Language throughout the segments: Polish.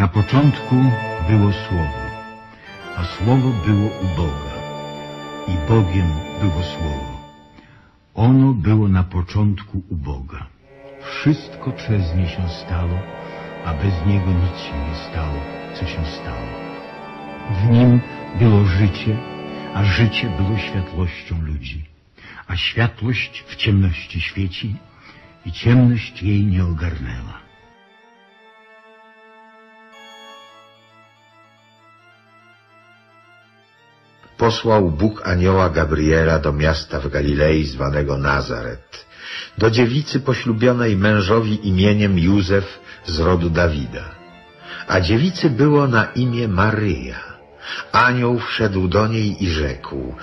Na początku było Słowo, a Słowo było u Boga i Bogiem było Słowo. Ono było na początku u Boga. Wszystko przez nie się stało, a bez Niego nic się nie stało, co się stało. W Nim było życie, a życie było światłością ludzi. A światłość w ciemności świeci i ciemność jej nie ogarnęła. Posłał Bóg anioła Gabriela do miasta w Galilei zwanego Nazaret, do dziewicy poślubionej mężowi imieniem Józef z rodu Dawida. A dziewicy było na imię Maryja. Anioł wszedł do niej i rzekł,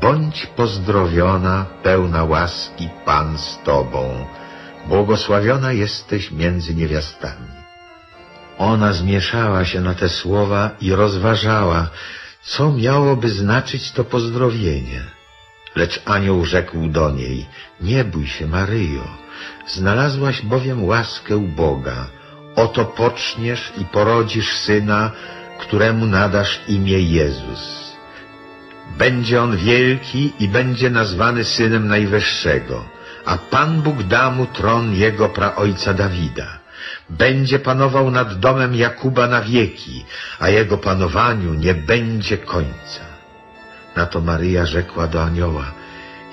bądź pozdrowiona, pełna łaski, Pan z Tobą, błogosławiona jesteś między niewiastami. Ona zmieszała się na te słowa i rozważała, co miałoby znaczyć to pozdrowienie. Lecz anioł rzekł do niej, nie bój się, Maryjo, znalazłaś bowiem łaskę u Boga. Oto poczniesz i porodzisz syna, któremu nadasz imię Jezus. Będzie on wielki i będzie nazwany Synem Najwyższego, a Pan Bóg da mu tron jego praojca Dawida. Będzie panował nad domem Jakuba na wieki, a jego panowaniu nie będzie końca. Na to Maryja rzekła do anioła,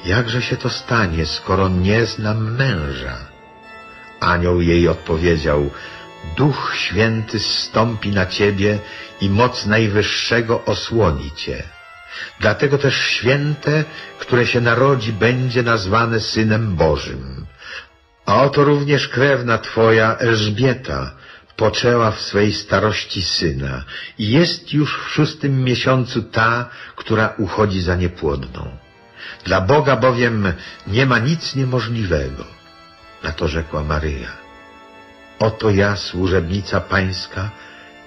jakże się to stanie, skoro nie znam męża? Anioł jej odpowiedział, Duch Święty zstąpi na ciebie i moc Najwyższego osłoni cię. Dlatego też święte, które się narodzi, będzie nazwane Synem Bożym. A oto również krewna twoja, Elżbieta, poczęła w swej starości syna i jest już w szóstym miesiącu ta, która uchodzi za niepłodną. Dla Boga bowiem nie ma nic niemożliwego. Na to rzekła Maryja. Oto ja, służebnica pańska,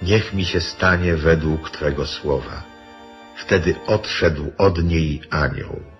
niech mi się stanie według Twego słowa. Wtedy odszedł od niej anioł.